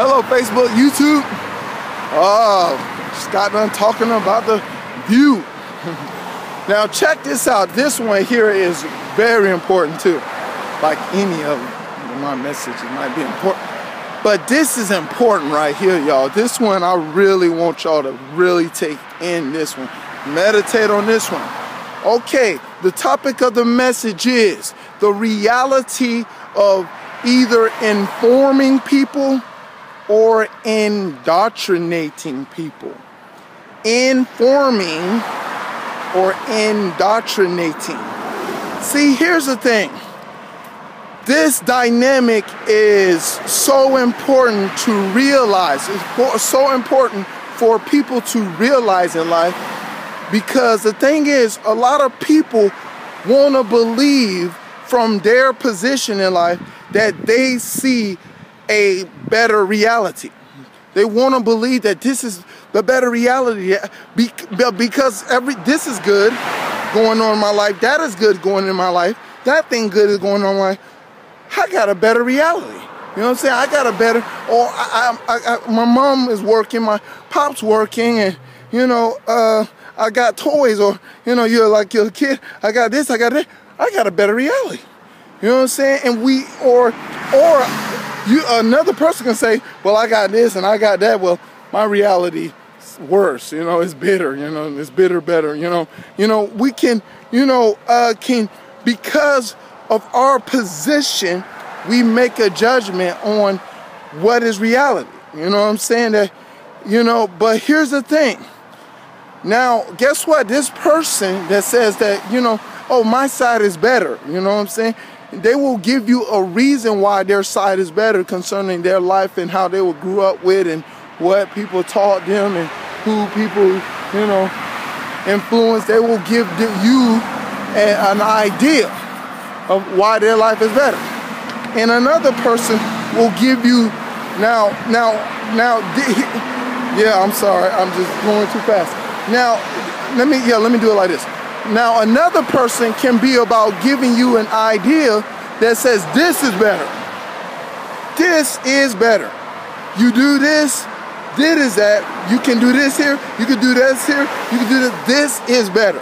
Hello, Facebook, YouTube. Oh, just got done talking about the view. now check this out. This one here is very important too. Like any of my messages might be important. But this is important right here, y'all. This one, I really want y'all to really take in this one. Meditate on this one. Okay, the topic of the message is the reality of either informing people or indoctrinating people. Informing or indoctrinating. See, here's the thing. This dynamic is so important to realize. It's so important for people to realize in life because the thing is, a lot of people want to believe from their position in life that they see a better reality. They want to believe that this is the better reality because every this is good going on in my life, that is good going in my life, that thing good is going on in my life. I got a better reality. You know what I'm saying? I got a better, or I, I, I, my mom is working, my pop's working, and you know, uh, I got toys, or you know, you're like you're kid. I got this, I got that. I got a better reality. You know what I'm saying? And we, or, or you another person can say, well, I got this and I got that. Well, my reality is worse. You know, it's bitter. You know, it's bitter better. You know, you know, we can, you know, uh, can because of our position, we make a judgment on what is reality. You know what I'm saying? That, you know, but here's the thing. Now, guess what? This person that says that, you know, oh, my side is better. You know what I'm saying? They will give you a reason why their side is better concerning their life and how they were grew up with and what people taught them and who people, you know, influence. They will give you an idea of why their life is better. And another person will give you now, now, now, yeah, I'm sorry, I'm just going too fast. Now, let me, yeah, let me do it like this. Now, another person can be about giving you an idea that says this is better. This is better. You do this, this is that. You can do this here, you can do this here, you can do this. This is better.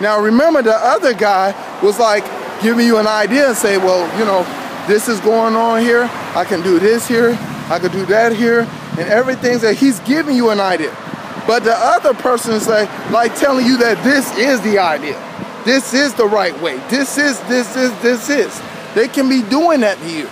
Now, remember, the other guy was like giving you an idea and say, well, you know, this is going on here. I can do this here. I can do that here. And everything's that he's giving you an idea. But the other person is like, like telling you that this is the idea. This is the right way. This is, this is, this is. They can be doing that to you.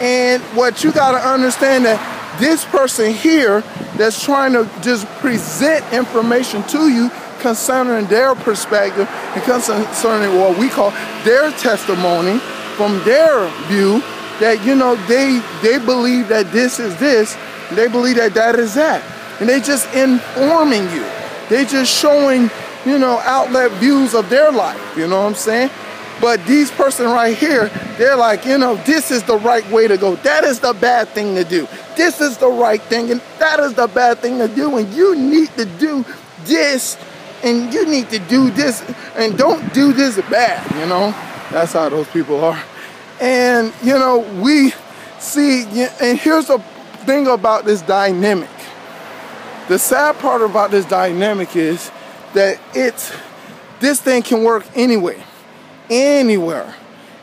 And what you got to understand that this person here that's trying to just present information to you concerning their perspective and concerning what we call their testimony from their view that you know they they believe that this is this they believe that that is that and they just informing you. They just showing, you know, outlet views of their life. You know what I'm saying? But these person right here, they're like, you know, this is the right way to go. That is the bad thing to do. This is the right thing, and that is the bad thing to do. And you need to do this, and you need to do this, and don't do this bad. You know, that's how those people are. And you know, we see, and here's the thing about this dynamic the sad part about this dynamic is that it's this thing can work anyway, anywhere.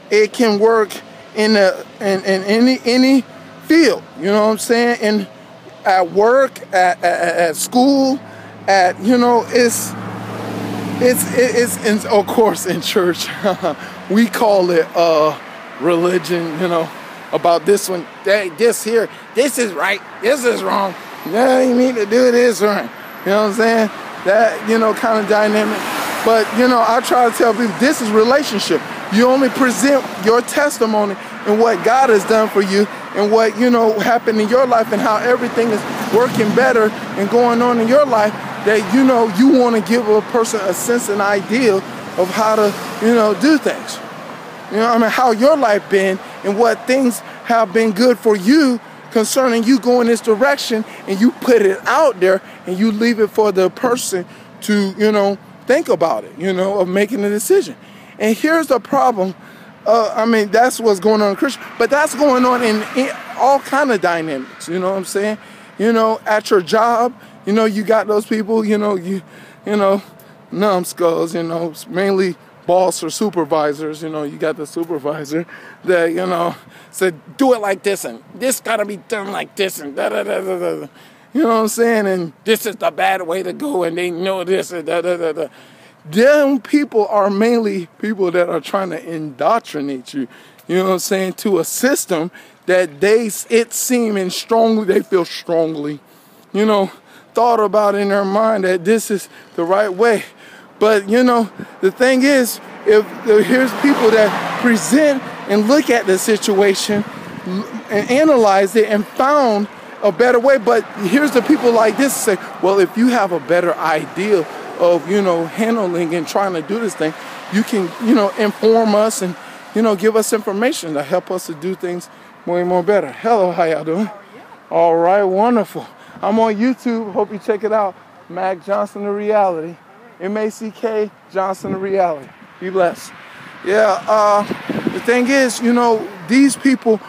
It can work in a in, in any any field. You know what I'm saying? And at work, at, at, at school, at you know, it's it's it's, it's of course in church. we call it uh religion. You know about this one. Hey, this here, this is right. This is wrong. Yeah, you need to do this right. You know what I'm saying? That, you know, kind of dynamic. But, you know, I try to tell people this is relationship. You only present your testimony and what God has done for you and what, you know, happened in your life and how everything is working better and going on in your life that, you know, you want to give a person a sense and idea of how to, you know, do things. You know, I mean, how your life been and what things have been good for you concerning you going in this direction and you put it out there and you leave it for the person to, you know, think about it, you know, of making a decision. And here's the problem. Uh, I mean, that's what's going on in Christian, but that's going on in, in all kind of dynamics. You know what I'm saying? You know, at your job, you know, you got those people. You know, you, you know, numbskulls. You know, mainly boss or supervisors. You know, you got the supervisor that you know said, "Do it like this," and this got to be done like this, and da da da da da. You know what I'm saying? And this is the bad way to go, and they know this, and da da da da. Them people are mainly people that are trying to indoctrinate you. You know what I'm saying? To a system that they it seeming strongly they feel strongly, you know, thought about in their mind that this is the right way. But you know, the thing is, if here's people that present and look at the situation and analyze it and found a better way. But here's the people like this say, well, if you have a better idea of, you know, handling and trying to do this thing, you can, you know, inform us and, you know, give us information to help us to do things more and more better. Hello, how y'all doing? Oh, All right, wonderful. I'm on YouTube. Hope you check it out. Mack Johnson, the reality. M-A-C-K Johnson, the reality. Be blessed. Yeah, uh, the thing is, you know, these people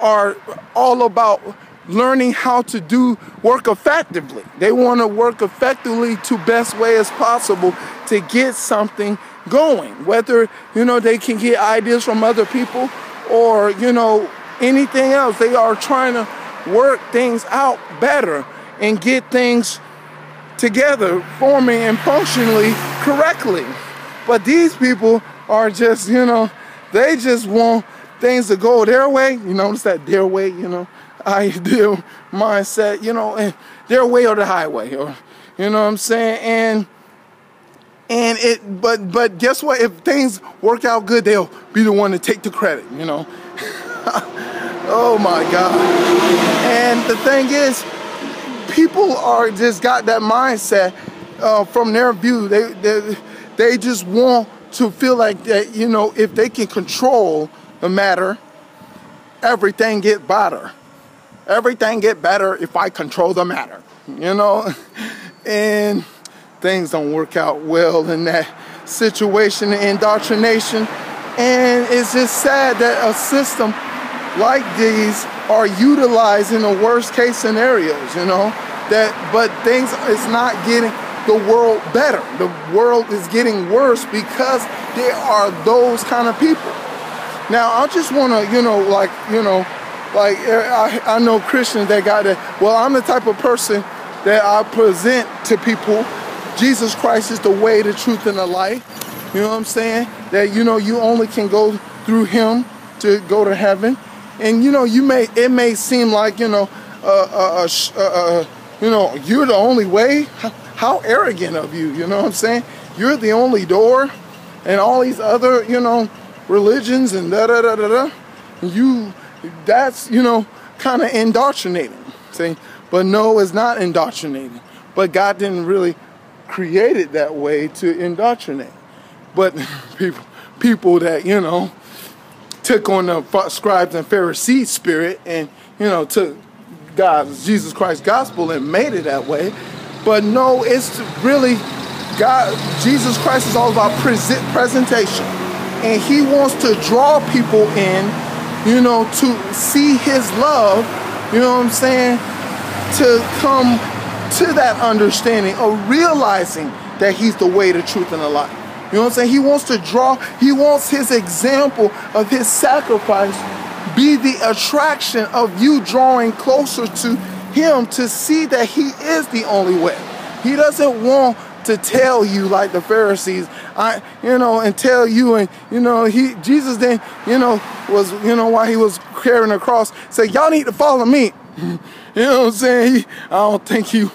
are all about learning how to do work effectively. They want to work effectively to best way as possible to get something going. Whether, you know, they can get ideas from other people or, you know, anything else. They are trying to work things out better and get things together, forming and functionally correctly. But these people are just, you know, they just want things to go their way. You notice that their way, you know, ideal mindset, you know, and their way or the highway, or you know what I'm saying? And and it but but guess what? If things work out good, they'll be the one to take the credit, you know. oh my God. And the thing is, people are just got that mindset uh, from their view. They, they they just want to feel like that, you know, if they can control the matter, everything get better. Everything get better if I control the matter, you know? And things don't work out well in that situation, indoctrination. And it's just sad that a system like these are utilized in the worst case scenarios, you know? That but things is not getting the world better. The world is getting worse because there are those kind of people. Now I just wanna, you know, like, you know, like eh, I, I know Christians that got that. Well, I'm the type of person that I present to people. Jesus Christ is the way, the truth, and the light. You know what I'm saying? That you know you only can go through Him to go to heaven. And you know you may it may seem like you know uh, uh, uh, uh, you know you're the only way. How arrogant of you! You know what I'm saying? You're the only door, and all these other you know religions and da da da da da. You that's, you know, kind of indoctrinating. See? But no, it's not indoctrinating. But God didn't really create it that way to indoctrinate. But people, people that, you know, took on the scribes and Pharisees spirit and, you know, took God's, Jesus Christ's gospel and made it that way. But no, it's really God, Jesus Christ is all about present, presentation. And he wants to draw people in you know, to see his love, you know what I'm saying, to come to that understanding of realizing that he's the way, the truth, and the life. You know what I'm saying? He wants to draw, he wants his example of his sacrifice be the attraction of you drawing closer to him to see that he is the only way. He doesn't want to tell you like the Pharisees, I you know, and tell you and you know, he Jesus then, you know, was you know why he was carrying a cross, say, Y'all need to follow me. you know what I'm saying? He, I don't think he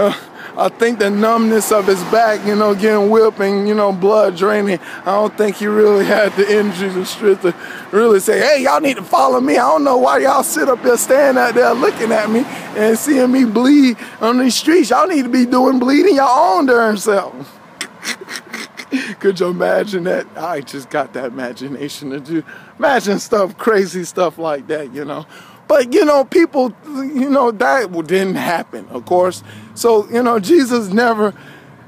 I think the numbness of his back, you know, getting whipping, you know, blood draining, I don't think he really had the energy and strength to really say, hey, y'all need to follow me. I don't know why y'all sit up there, stand out there looking at me and seeing me bleed on these streets. Y'all need to be doing bleeding your own darn self. Could you imagine that? I just got that imagination to do. Imagine stuff, crazy stuff like that, you know. But you know, people, you know, that didn't happen, of course. So you know, Jesus never.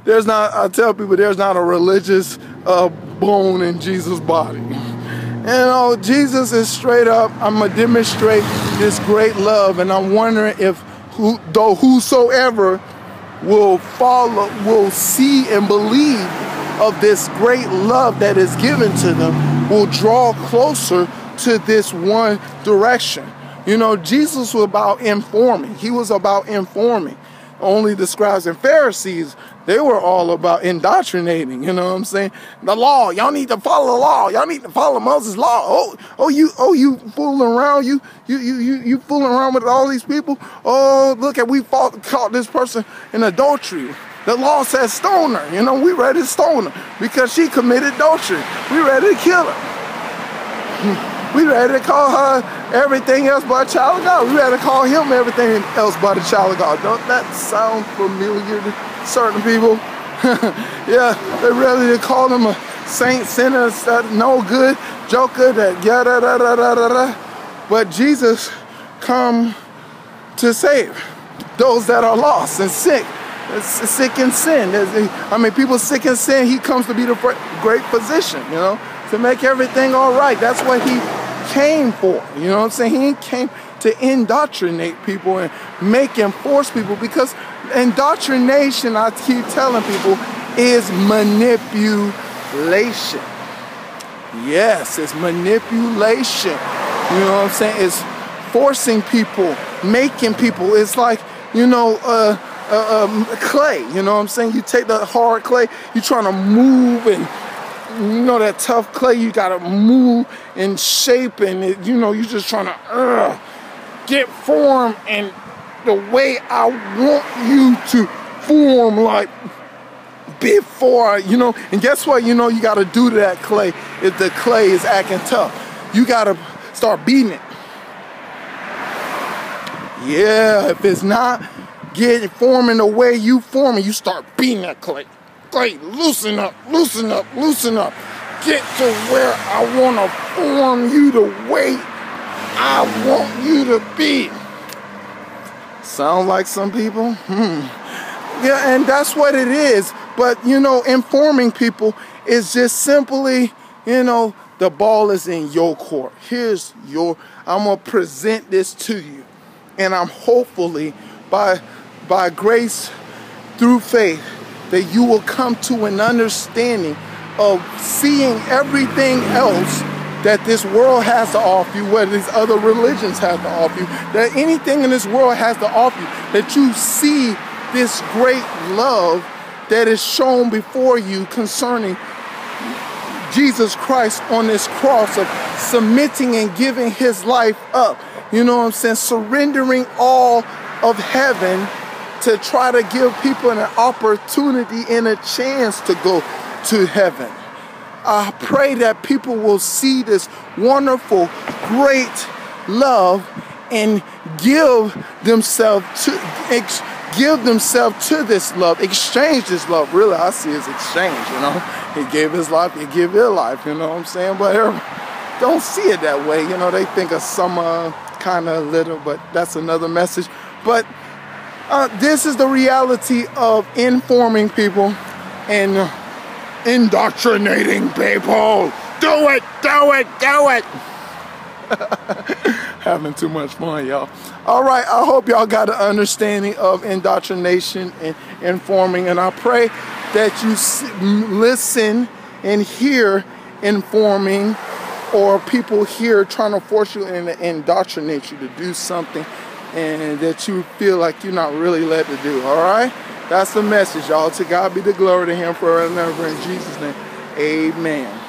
There's not. I tell people there's not a religious uh, bone in Jesus' body, You know, Jesus is straight up, I'm to demonstrate this great love. And I'm wondering if, who, though whosoever will follow, will see and believe of this great love that is given to them, will draw closer to this one direction. You know, Jesus was about informing. He was about informing. Only the scribes and Pharisees, they were all about indoctrinating, you know what I'm saying? The law, y'all need to follow the law. Y'all need to follow Moses' law. Oh, oh, you, oh, you fooling around, you, you, you, you, you fooling around with all these people. Oh, look at we fought, caught this person in adultery. The law says stone her. You know, we ready to stone her because she committed adultery. We ready to kill her. We ready to call her everything else but a child of God. We ready to call him everything else but a child of oh, God. Don't that sound familiar to certain people? yeah, ready to call him a saint, sinner, no good, joker, that yada da da da da da. But Jesus come to save those that are lost and sick sick in sin. I mean, people sick in sin, he comes to be the great physician, you know, to make everything all right. That's what he came for. You know what I'm saying? He came to indoctrinate people and make and force people because indoctrination, I keep telling people, is manipulation. Yes, it's manipulation. You know what I'm saying? It's forcing people, making people. It's like, you know, uh, uh, um, clay. You know what I'm saying? You take the hard clay, you're trying to move and you know that tough clay you gotta move and shape and it, you know you're just trying to uh, get form and the way I want you to form like before you know? And guess what? You know you got to do to that clay if the clay is acting tough. You got to start beating it. Yeah if it's not getting forming the way you forming you start beating that clay Loosen up, loosen up, loosen up. Get to where I want to form you the way I want you to be. Sound like some people? Hmm. Yeah, and that's what it is. But, you know, informing people is just simply, you know, the ball is in your court. Here's your, I'm going to present this to you. And I'm hopefully, by, by grace through faith, that you will come to an understanding of seeing everything else that this world has to offer you, what these other religions have to offer you, that anything in this world has to offer you, that you see this great love that is shown before you concerning Jesus Christ on this cross of submitting and giving his life up. You know what I'm saying? Surrendering all of heaven to try to give people an opportunity and a chance to go to heaven. I pray that people will see this wonderful, great love and give themselves to give themselves to this love, exchange this love. Really, I see as exchange, you know. He gave his life, he give his life, you know what I'm saying? But don't see it that way, you know. They think of some kind of little, but that's another message. But uh, this is the reality of informing people and indoctrinating people. Do it, do it, do it. Having too much fun, y'all. All right, I hope y'all got an understanding of indoctrination and informing, and I pray that you listen and hear informing or people here trying to force you and indoctrinate you to do something and that you feel like you're not really led to do. All right? That's the message, y'all. To God be the glory to Him forever and ever. In Jesus' name, amen.